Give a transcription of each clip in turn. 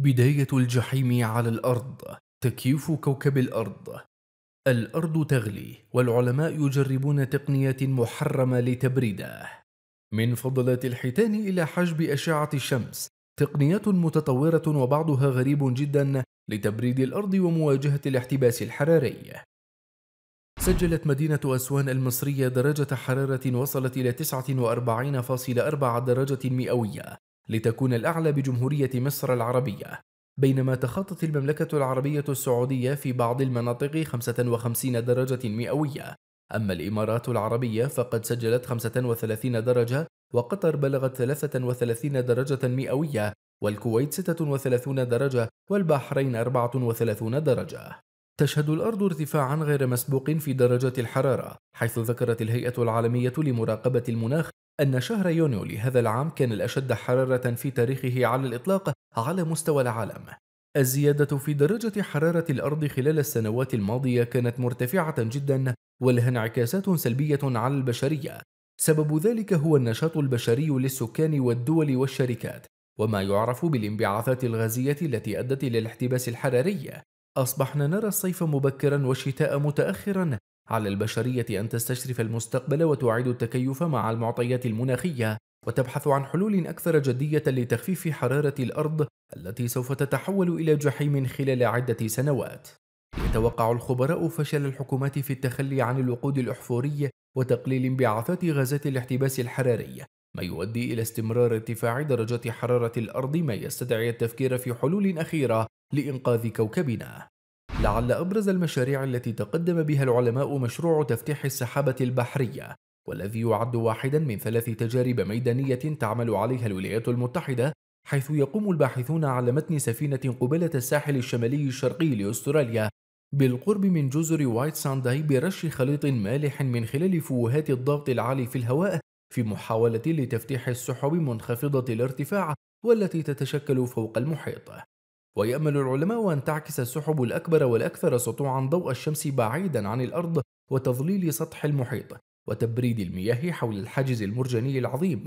بداية الجحيم على الأرض تكييف كوكب الأرض. الأرض تغلي والعلماء يجربون تقنيات محرمة لتبريده. من فضلات الحيتان إلى حجب أشعة الشمس تقنيات متطورة وبعضها غريب جدا لتبريد الأرض ومواجهة الاحتباس الحراري. سجلت مدينة أسوان المصرية درجة حرارة وصلت إلى 49.4 درجة مئوية. لتكون الأعلى بجمهورية مصر العربية بينما تخطت المملكة العربية السعودية في بعض المناطق 55 درجة مئوية. أما الإمارات العربية فقد سجلت 35 درجة وقطر بلغت 33 درجة مئوية والكويت 36 درجة والبحرين 34 درجة. تشهد الأرض ارتفاعا غير مسبوق في درجات الحرارة حيث ذكرت الهيئة العالمية لمراقبة المناخ أن شهر يونيو لهذا العام كان الأشد حرارة في تاريخه على الإطلاق على مستوى العالم. الزيادة في درجة حرارة الأرض خلال السنوات الماضية كانت مرتفعة جدا ولها انعكاسات سلبية على البشرية. سبب ذلك هو النشاط البشري للسكان والدول والشركات وما يعرف بالانبعاثات الغازية التي أدت إلى الاحتباس الحراري. أصبحنا نرى الصيف مبكرا والشتاء متأخرا على البشرية أن تستشرف المستقبل وتعيد التكيف مع المعطيات المناخية وتبحث عن حلول أكثر جدية لتخفيف حرارة الأرض التي سوف تتحول إلى جحيم خلال عدة سنوات. يتوقع الخبراء فشل الحكومات في التخلي عن الوقود الأحفوري وتقليل انبعاثات غازات الاحتباس الحراري، ما يؤدي إلى استمرار ارتفاع درجات حرارة الأرض ما يستدعي التفكير في حلول أخيرة لإنقاذ كوكبنا. لعل أبرز المشاريع التي تقدم بها العلماء مشروع تفتيح السحابة البحرية والذي يعد واحدا من ثلاث تجارب ميدانية تعمل عليها الولايات المتحدة حيث يقوم الباحثون على متن سفينة قبالة الساحل الشمالي الشرقي لأستراليا بالقرب من جزر وايت سانداي برش خليط مالح من خلال فوهات الضغط العالي في الهواء في محاولة لتفتيح السحب منخفضة الارتفاع والتي تتشكل فوق المحيط. ويأمل العلماء أن تعكس السحب الأكبر والأكثر سطوعا ضوء الشمس بعيدا عن الأرض وتظليل سطح المحيط وتبريد المياه حول الحاجز المرجاني العظيم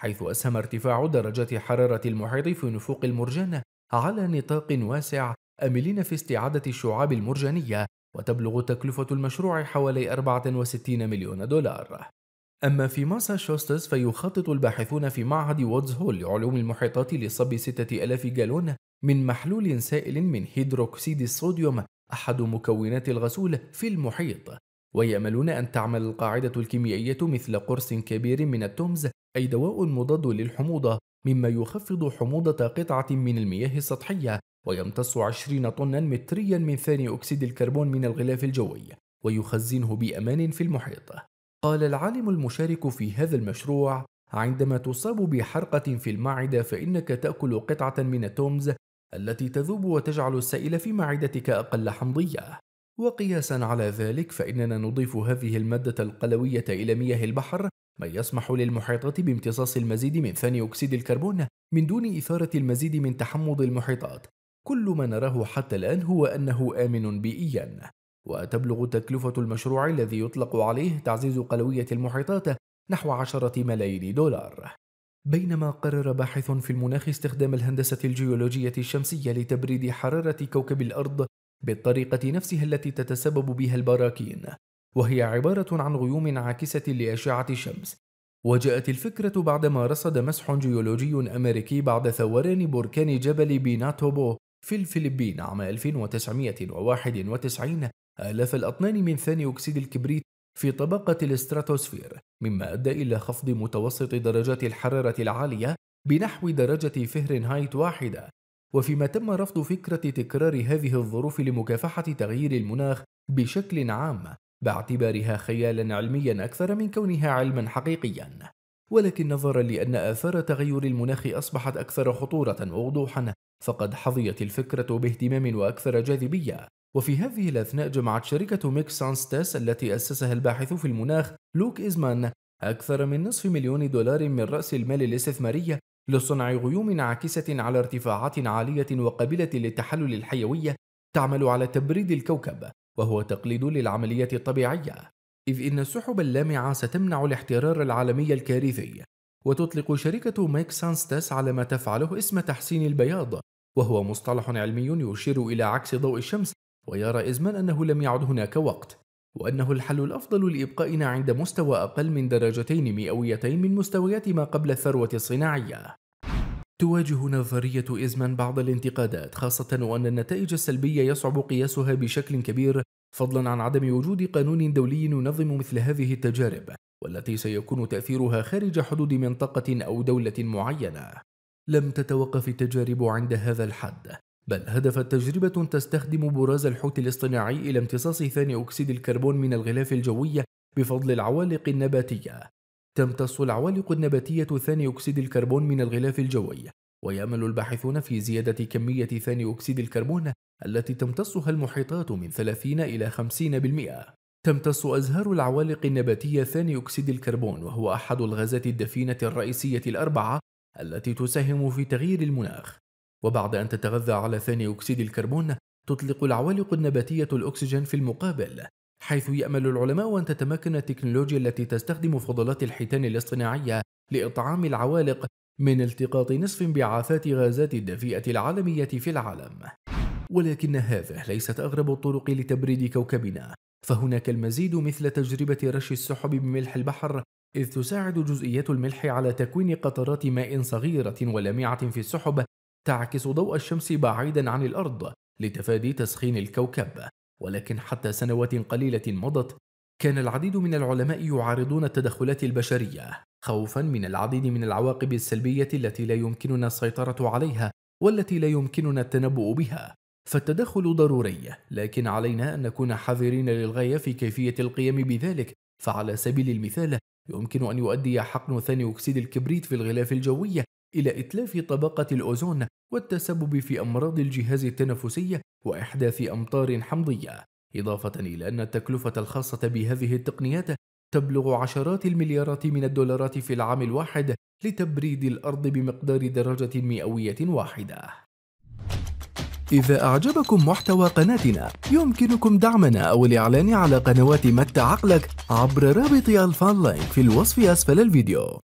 حيث أسهم ارتفاع درجات حرارة المحيط في نفوق المرجان على نطاق واسع أملين في استعادة الشعاب المرجانية وتبلغ تكلفة المشروع حوالي 64 مليون دولار. أما في ماساتشوستس فيخطط الباحثون في معهد وودز هول لعلوم المحيطات لصب 6000 جالون من محلول سائل من هيدروكسيد الصوديوم أحد مكونات الغسول في المحيط. ويأملون أن تعمل القاعدة الكيميائية مثل قرص كبير من ال Tums أي دواء مضاد للحموضة مما يخفض حموضة قطعة من المياه السطحية ويمتص 20 طنا متريا من ثاني أكسيد الكربون من الغلاف الجوي ويخزنه بأمان في المحيط. قال العالم المشارك في هذا المشروع عندما تصاب بحرقة في المعدة فإنك تأكل قطعة من التومز التي تذوب وتجعل السائل في معدتك أقل حمضية. وقياسا على ذلك فإننا نضيف هذه المادة القلوية إلى مياه البحر ما يسمح للمحيطات بامتصاص المزيد من ثاني أكسيد الكربون من دون إثارة المزيد من تحمض المحيطات. كل ما نراه حتى الآن هو أنه آمن بيئيا. وتبلغ تكلفة المشروع الذي يطلق عليه تعزيز قلوية المحيطات نحو عشرة ملايين دولار. بينما قرر باحث في المناخ استخدام الهندسة الجيولوجية الشمسية لتبريد حرارة كوكب الأرض بالطريقة نفسها التي تتسبب بها البراكين وهي عبارة عن غيوم عاكسة لأشعة الشمس. وجاءت الفكرة بعدما رصد مسح جيولوجي أمريكي بعد ثوران بركان جبل بيناتوبو في الفلبين عام 1991 آلاف الأطنان من ثاني أكسيد الكبريت في طبقة الاستراتوسفير مما أدى إلى خفض متوسط درجات الحرارة العالية بنحو درجة فهرنهايت واحدة. وفيما تم رفض فكرة تكرار هذه الظروف لمكافحة تغيير المناخ بشكل عام باعتبارها خيالا علميا أكثر من كونها علما حقيقيا. ولكن نظرا لأن آثار تغير المناخ أصبحت أكثر خطورة ووضوحا فقد حظيت الفكرة باهتمام وأكثر جاذبية. وفي هذه الأثناء جمعت شركة Make Sunsets التي أسسها الباحث في المناخ لوك إزمان أكثر من نصف مليون دولار من رأس المال الاستثماري لصنع غيوم عاكسة على ارتفاعات عالية وقابلة للتحلل الحيوية تعمل على تبريد الكوكب وهو تقليد للعملية الطبيعية. إذ إن السحب اللامعة ستمنع الاحترار العالمي الكارثي. وتطلق شركة Make Sunsets على ما تفعله اسم تحسين البياض وهو مصطلح علمي يشير إلى عكس ضوء الشمس ويرى إزمان أنه لم يعد هناك وقت وأنه الحل الأفضل لإبقائنا عند مستوى أقل من درجتين مئويتين من مستويات ما قبل الثورة الصناعية. تواجه نظرية إزمان بعض الانتقادات خاصة وأن النتائج السلبية يصعب قياسها بشكل كبير فضلا عن عدم وجود قانون دولي ينظم مثل هذه التجارب والتي سيكون تأثيرها خارج حدود منطقة أو دولة معينة. لم تتوقف التجارب عند هذا الحد. بل هدفت تجربة تستخدم براز الحوت الاصطناعي إلى امتصاص ثاني أكسيد الكربون من الغلاف الجوي بفضل العوالق النباتية. تمتص العوالق النباتية ثاني أكسيد الكربون من الغلاف الجوي ويأمل الباحثون في زيادة كمية ثاني أكسيد الكربون التي تمتصها المحيطات من 30 إلى 50% تمتص أزهار العوالق النباتية ثاني أكسيد الكربون وهو أحد الغازات الدفينة الرئيسية الأربعة التي تساهم في تغيير المناخ. وبعد أن تتغذى على ثاني أكسيد الكربون تطلق العوالق النباتية الأكسجين في المقابل حيث يأمل العلماء أن تتمكن التكنولوجيا التي تستخدم فضلات الحيتان الاصطناعية لإطعام العوالق من التقاط نصف انبعاثات غازات الدفيئة العالمية في العالم. ولكن هذه ليست أغرب الطرق لتبريد كوكبنا. فهناك المزيد مثل تجربة رش السحب بملح البحر إذ تساعد جزئيات الملح على تكوين قطرات ماء صغيرة ولامعة في السحب تعكس ضوء الشمس بعيدا عن الأرض لتفادي تسخين الكوكب. ولكن حتى سنوات قليلة مضت كان العديد من العلماء يعارضون التدخلات البشرية خوفا من العديد من العواقب السلبية التي لا يمكننا السيطرة عليها والتي لا يمكننا التنبؤ بها. فالتدخل ضروري لكن علينا أن نكون حذرين للغاية في كيفية القيام بذلك. فعلى سبيل المثال يمكن أن يؤدي حقن ثاني أكسيد الكبريت في الغلاف الجوي إلى إتلاف طبقة الأوزون والتسبب في أمراض الجهاز التنفسي وإحداث أمطار حمضية إضافة إلى أن التكلفة الخاصة بهذه التقنيات تبلغ عشرات المليارات من الدولارات في العام الواحد لتبريد الأرض بمقدار درجة مئوية واحدة. إذا أعجبكم محتوى قناتنا يمكنكم دعمنا أو الإعلان على قنوات متع عقلك عبر رابط ألفان لاين في الوصف أسفل الفيديو.